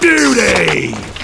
Duty!